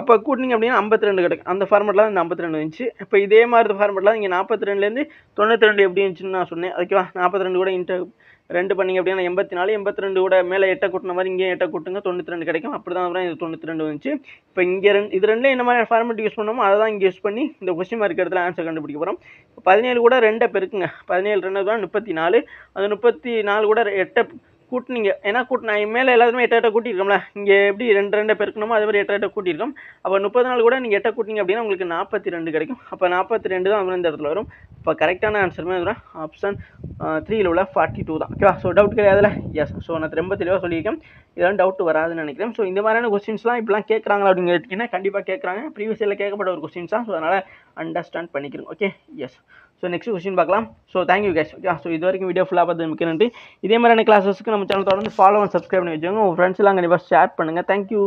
அப்போ கூட்டினீங்க அப்படின்னா ஐம்பத்தி ரெண்டு கிடைக்கும். அந்த ஃபார்மெட்டில் அந்த ஐம்பத்தி ரெண்டு இருந்துச்சு. இப்போ இதே மாதிரி ஃபார்மெட்டில் நீங்கள் நாற்பத்தி ரெண்டுலேருந்து தொண்ணூற்றி ரெண்டு எப்படி இருந்துச்சுன்னு நான் சொன்னேன். ஓகேவா நாற்பத்தி ரெண்டு கூட இன்டர் ரெண்டு பண்ணிங்க அப்படின்னா எண்பத்தி நாலு எண்பத்தி ரெண்டு கூட மேலே எட்டை கூட்டின மாதிரி இங்கேயும் எட்டை கூட்டுங்க. தொண்ணூற்றி ரெண்டு கிடைக்கும். அப்படி தான் அப்புறம் இது தொண்ணூற்றி ரெண்டு வந்துச்சு. இப்போ இங்கே ரெண்டு இது ரெண்டில் என்ன மாதிரி ஃபார்மெட் யூஸ் பண்ணோமோ அதை தான் இங்கே யூஸ் பண்ணி இந்த கொஸ்டின் மார்க் இடத்துல ஆன்சர் கண்டுபிடிக்க போகிறோம் பதினேழு கூட ரெண்டை பெருக்குங்க. பதினேழு ரெண்டு தான் முப்பத்தி நாலு. அந்த முப்பத்தி நாலு கூட எட்டை கூட்டினீங்க ஏன்னா கூட்டினா மேலே எல்லாருமே எட்ட எட்ட கூட்டியிருக்கோம்ல. இங்கே எப்படி ரெண்டு ரெண்டு பெருக்கணுமோ அதே மாதிரி எட்ட எட்ட கூட்டியிருக்கோம். அப்போ முப்பது நாள் கூட நீங்கள் எட்ட கூட்டிங்க அப்படின்னா உங்களுக்கு நாற்பத்தி ரெண்டு கிடைக்கும். அப்போ நாற்பத்தி ரெண்டு தான் இந்த இடத்துல வரும். இப்போ கரெக்டான ஆன்சருமே வரும் ஆப்ஷன் த்ரீயில் உள்ள ஃபார்ட்டி டூ தான் ஓகேவா ஸோ டவுட் கிடையாதுல எஸ் ஸோ நான் ரொம்ப தெளிவாக சொல்லியிருக்கேன். இதெல்லாம் டவுட் வராதுன்னு நினைக்கிறேன். ஸோ இந்த மாதிரியான கொஸ்டின்ஸ்லாம் இப்படிலாம் கேட்குறாங்களா அப்படின்னு கேட்டிங்கன்னா கண்டிப்பாக கேட்குறாங்க. ப்ரீவியஸ் இயரில் கேட்கப்பட்ட ஒரு கொஸ்டின்ஸ் தான். ஸோ அதனால் அண்டர்ஸ்டாண்ட் பண்ணிக்கிறோம். Okay yes so next question பார்க்கலாம். ஸோ தேங்க்யூ கேஷ் ஓகே ஸோ இது வரைக்கும் வீடியோ ஃபுல்லாக பார்த்து மிக்க நன்றி. இதே மாதிரியான கிளாஸஸ்க்கு நம்ம சேனல் தொடர்ந்து ஃபாலோ அண்ட் சப்ஸ்கிரைப் பண்ணி வச்சுக்கோங்க. உங்கள் ஃப்ரெண்ட்ஸ்லாம் கண்டிப்பாக ஷேர் பண்ணுங்கள் தேங்க்யூ